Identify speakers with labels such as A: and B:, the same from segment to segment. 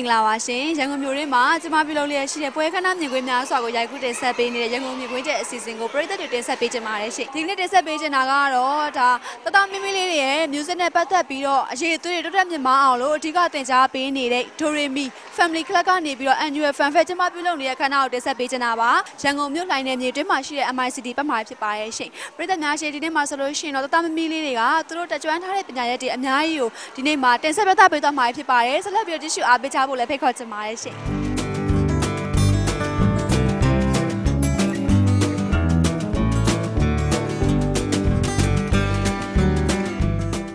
A: မင်္ဂလာပါရှင်ရန်ကုန်မြို့ရင်းမှာကျမပြုလုပ်လျက်ရှိတဲ့ပွဲခဏမြင်ကွင်းများစွာကိုရိုက်ကူးတင်ဆက်ပေးနေတဲ့ရန်ကုန်မြင်ကွင်းကျက်အစီအစဉ်ကိုပရိသတ်တွေတင်ဆက်ပေးကြပါရရှင်ဒီနေ့တင်ဆက်ပေးချင်တာကတော့ဒါတတမင်းမင်းလေးတွေရဲ့ music နဲ့ပတ်သက်ပြီးတော့အရေးအသွေးတွေတိုးတက်မြင့်မားအောင်လို့အဓိကသင်ကြားပေးနေတဲ့ Doremi Family Club ကနေပြီးတော့ Annual Fan Fest ကျမပြုလုပ်နေတဲ့ခဏကိုတင်ဆက်ပေးချင်တာပါရန်ကုန်မြို့လှိုင်းနယ်မြေတွင်းမှာရှိတဲ့ MICD ဘက်မှာဖြစ်ပါရဲ့ရှင်ပရိသတ်များရှင်ဒီနေ့မှာဆိုလို့ရှိရင်တော့တတမင်းမင်းလေးတွေကသူတို့တက်ကြွထားတဲ့ပညာရပ်တွေအများကြီးကိုဒီနေ့မှာတင်ဆက်ပြသပေးသွားမှာဖြစ်ပါတယ်ဆက်လက်ပြီးတော့ကြည့်ရှုအားပေးကြဖို့လည်းဖိတ်ခေါ်ချင်ပါတယ်ရှင်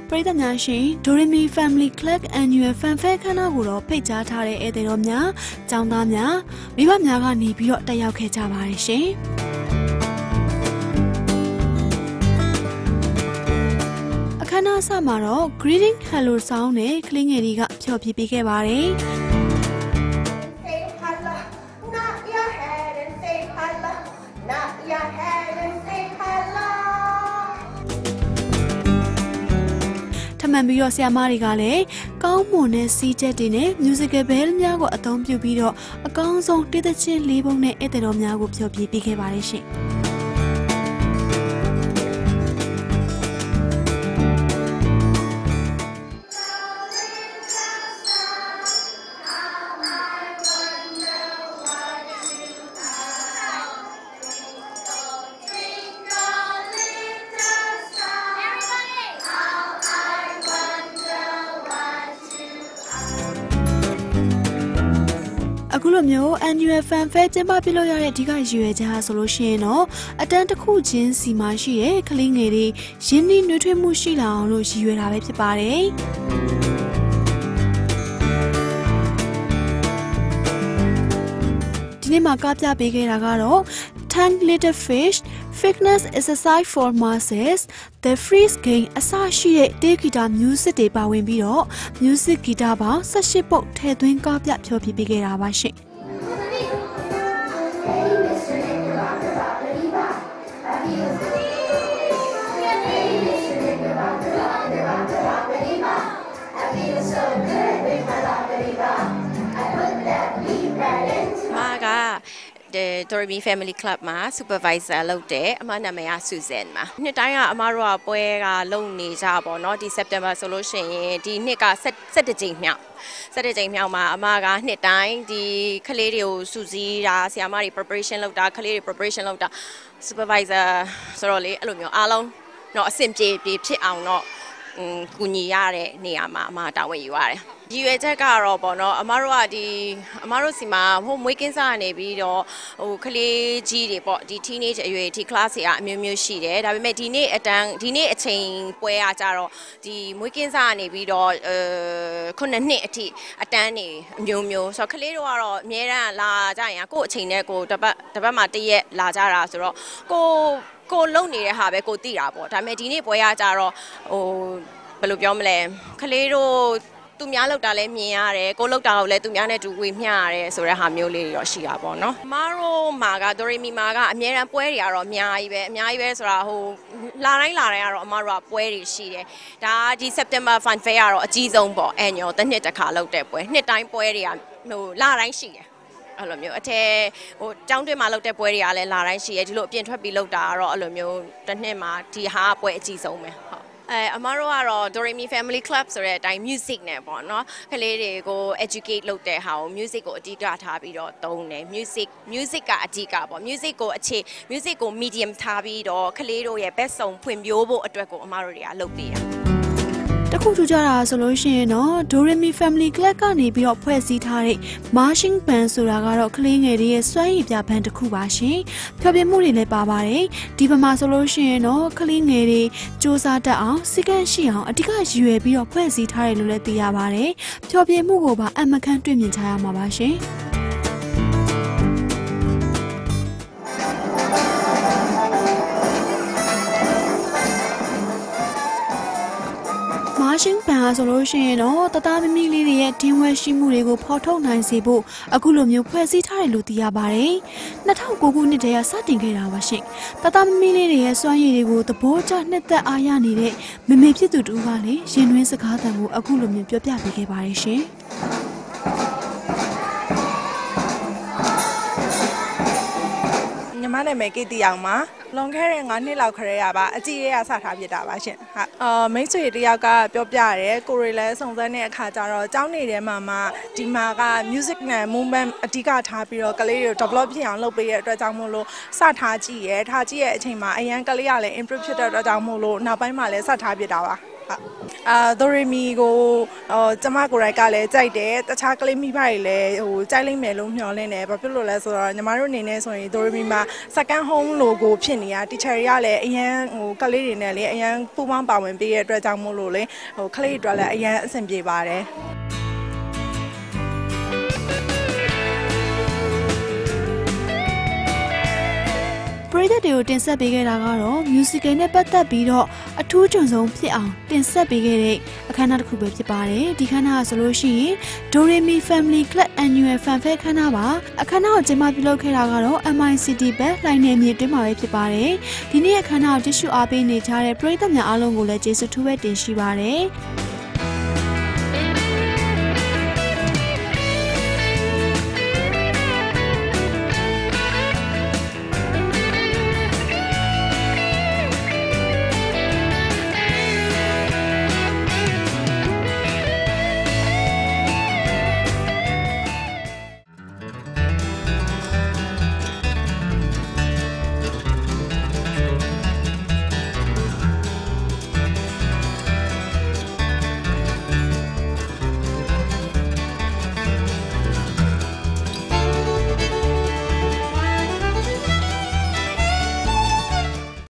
A: ပရိသတ်များရှင် Doremi Family Club Annual Fan Fair ခန်းနာကိုတော့ဖိတ်ကြားထားတဲ့ဧည့်သည်တော်များ၊ကျောင်းသားများမိဘများကနေပြီးတော့တက်ရောက်ခဲ့ကြပါတယ်ရှင်။ စမှာတော့ Greeting Hello Sound နဲ့ကလေးငယ်တွေကဖျော်ဖြေပေးခဲ့ပါတယ်။
B: Say hello, not your head and say hello, not your head and say hello.
A: ထမှန်ပြီးတော့ဆရာမတွေကလည်းကောင်းမွန်တဲ့စီးချက်တွေနဲ့ musical bell များကိုအသုံးပြုပြီးတော့အကောင်းဆုံးတေးသချင်းလေးပုံနဲ့ဧည့်သည်တော်များကိုဖျော်ဖြေပေးခဲ့ပါတယ်ရှင်။။ အခုလိုမျိုး annual fan fair ကျင်းပပြုလုပ်ရတဲ့အဓိကရည်ရွယ်ချက်ဟာဆိုလို့ရှိရင်တော့အတန်းတစ်ခုချင်းစီမှာရှိတဲ့ကလေးငယ်တွေရင်းနှီးနှွေးထွေးမှုရှိလာအောင်လို့ရည်ရွယ်တာပဲဖြစ်ပါတယ်။ဒီနေ့မှာကပြပေးခဲ့တာကတော့ Ten Little Fish Fitness Exercise for Masses The Freeze Game အစရှိတဲ့တေးဂီတာ music တွေပါဝင်ပြီးတော့ music ဂီတာပေါင်း18ပုတ်ထည့်သွင်းကပြဖျော်ဖြေပေးခဲ့တာပါရှင်
C: Dormy Family Club မှာ supervisor လုပ်တယ်အမနာမည်က Susan ပါနှစ်တိုင်းကအမတို့ကပွဲကလုပ်နေကြပါတော့ဒီ September ဆိုလို့ရှိရင်ဒီနှစ်က17ကြိမ်မြောက်ဆက်တဲ့ချိန်မြောက်မှာအမကနှစ်တိုင်းဒီကလေးတွေကိုစူးစီးတာဆရာမတွေ preparation လုပ်တာကလေးတွေ preparation လုပ်တာ supervisor ဆိုတော့လေအဲ့လိုမျိုးအားလုံးတော့အဆင်ပြေပြေဖြစ်အောင်တော့ကူညီရတဲ့နေရာမှာအမတာဝန်ယူရတယ် ဒီရွယ်ချက်ကတော့ပေါ့နော်အမတို့ကဒီအမတို့စီမှာဟိုမွေးကင်းစားကနေပြီးတော့ဟိုကလေးကြီးတွေပေါ့ဒီ teenage အရွယ်ဒီ class တွေကအမျိုးမျိုးရှိတယ်။ဒါပေမဲ့ဒီနေ့အတန်းဒီနေ့အချိန်ပွဲကကြတော့ဒီမွေးကင်းစားကနေပြီးတော့အဲခုနှစ်နှစ်အထိအတန်းနေအမျိုးမျိုးဆိုတော့ကလေးတို့ကတော့အများရန်လာကြရင်ကို့အချိန်နဲ့ကိုတပတ်တပတ်မှတရက်လာကြတာဆိုတော့ကိုကိုလုံနေတဲ့ဟာပဲကိုသိတာပေါ့ဒါပေမဲ့ဒီနေ့ပွဲရကြတော့ဟိုဘယ်လိုပြောမလဲကလေးတို့ သူများလောက်တာလည်းမြင်ရတယ်ကိုလောက်တာကိုလည်းသူများနဲ့တူဝေမျှရတယ်ဆိုတဲ့ဟာမျိုးလေးတွေတော့ရှိတာပေါ့နော်မတို့မာကဒိုရီမီမာကအများရန်ပွဲတွေကတော့အများကြီးပဲအများကြီးပဲဆိုတာဟိုလာတိုင်းလာတိုင်းကတော့အမတို့ကပွဲတွေရှိတယ်ဒါဒီ September Fun Fair ကတော့အကြီးဆုံးပေါ့ annual တစ်နှစ်တစ်ခါလုပ်တဲ့ပွဲနှစ်တိုင်းပွဲတွေကဟိုလာတိုင်းရှိတယ်အဲ့လိုမျိုးအထက်ဟိုတောင်းတွင်းမှာလုပ်တဲ့ပွဲတွေကလည်းလာတိုင်းရှိရဲဒီလိုအပြင်ထွက်ပြီးလုပ်တာကတော့အဲ့လိုမျိုးတစ်နှစ်မှာဒီဟာပွဲအကြီးဆုံးပဲဟုတ် အဲအမတို့ကတော့ Doremi Family Club ဆိုတဲ့အတိုင်း music နဲ့ပေါ့နော်ကလေးတွေကို educate လုပ်တဲ့ဟာကို music ကိုအဓိကထားပြီးတော့သုံးတယ် music music ကအဓိကပေါ့ music ကိုအခြေ music ကို medium ထားပြီးတော့ကလေးတို့ရဲ့ best ဆုံးဖွံ့ဖြိုးဖို့အတွက်ကိုအမတို့တွေကလုပ်ပေးတာ
A: တခုထူးခြားတာဆိုလို့ရှိရင်တော့ Doremi Family Club ကနေပြီးတော့ဖွဲ့စည်းထားတဲ့ marching band ဆိုတာကတော့ကလေးငယ်တွေရဲ့စွမ်းရည်ပြဘန်တစ်ခုပါရှင်။ဖျော်ဖြေမှုတွေလည်းပါပါတယ်။ဒီဘက်မှာဆိုလို့ရှိရင်တော့ကလေးငယ်တွေစူးစမ်းတတ်အောင်စီကံရှိအောင်အဓိကရည်ရွယ်ပြီးတော့ဖွဲ့စည်းထားတယ်လို့လည်းသိရပါတယ်။ဖျော်ဖြေမှုကိုပါအမခန့်တွေ့မြင်ကြရမှာပါရှင်။ ရှင်ပန်ဟာဆိုလို့ရှိရင်တော့တသားမမီလေးတွေရဲ့တင်းဝဲရှိမှုတွေကိုဖော်ထုတ်နိုင်စေဖို့အခုလိုမျိုးဖွဲ့စည်းထားတယ်လို့သိရပါတယ်။2009ခုနှစ်တည်းကစတင်ခဲ့တာပါရှင်။တသားမမီလေးတွေရဲ့စွမ်းရည်တွေကိုသဘောကျနှစ်သက်အားရနေတဲ့မမေဖြစ်သူတူကလည်းရင်တွင်းစကားသံကိုအခုလိုမျိုးပြောပြပေးခဲ့ပါတယ်ရှင်။
D: မနာမည်ကေတီအောင်ပါ လွန်ခဲ့တဲ့9နှစ်လောက်ခရဲရပါအကြည့်ရရစထားဖြစ်တာပါရှင်ဟုတ်အာမိတ်ဆွေတယောက်ကပြောပြရတယ်ကိုရီလည်းစုံစမ်းတဲ့အခါကျတော့ကျောင်းနေထဲမှာမှဒီမှာက music နဲ့ movement အဓိကထားပြီးတော့ကလေးတွေကို develop ဖြစ်အောင်လုပ်ပေးရတဲ့အတွက်ကြောင့်မို့လို့စထားကြည့်ရထားကြည့်ရတဲ့အချိန်မှာအရန်ကလေးကလည်း improve ဖြစ်တဲ့အတွက်ကြောင့်မို့လို့နောက်ပိုင်းမှာလည်းစထားဖြစ်တာပါဟုတ် အာဒိုရီမီကိုဟိုကျမကိုယ်တိုင်ကလည်းကြိုက်တယ်တခြားကလေးမိဘတွေလည်းဟိုကြိုက်လိမ့်မယ်လို့မျှော်လင့်တယ်ဘာဖြစ်လို့လဲဆိုတော့ညီမတို့အနေနဲ့ဆိုရင်ဒိုရီမီမှာ second home logo ဖြစ်နေတာ teacher တွေကလည်းအရန်ဟိုကလေးတွေနဲ့လည်းအရန်ပူပေါင်းပါဝင်ပေးရတဲ့အတွက်ကြောင့်မို့လို့လေဟိုကလေးတွေအတွက်လည်းအရန်အဆင်ပြေပါတယ်
A: ပရိသတ်တွေကိုတင်ဆက်ပေးခဲ့တာကတော့ musical နဲ့ပတ်သက်ပြီးတော့အထူးကြုံဆုံးဖြစ်အောင်တင်ဆက်ပေးခဲ့တဲ့အခမ်းအနားတစ်ခုပဲဖြစ်ပါတယ်ဒီခမ်းနားကဆိုလို့ရှိရင် Doremi Family Club Annual Fanfare ခမ်းနားပါအခမ်းအနားကိုကျင်းပပြုလုပ်ခဲ့တာကတော့ MICT ဘက်လိုင်းနယ်မြေတွင်းမှာပဲဖြစ်ပါတယ်ဒီနေ့အခမ်းအနားကိုတ िश ူအားပေးနေကြတဲ့ပရိသတ်များအားလုံးကိုလည်းကျေးဇူးထူးပဲတင်ရှိပါတယ်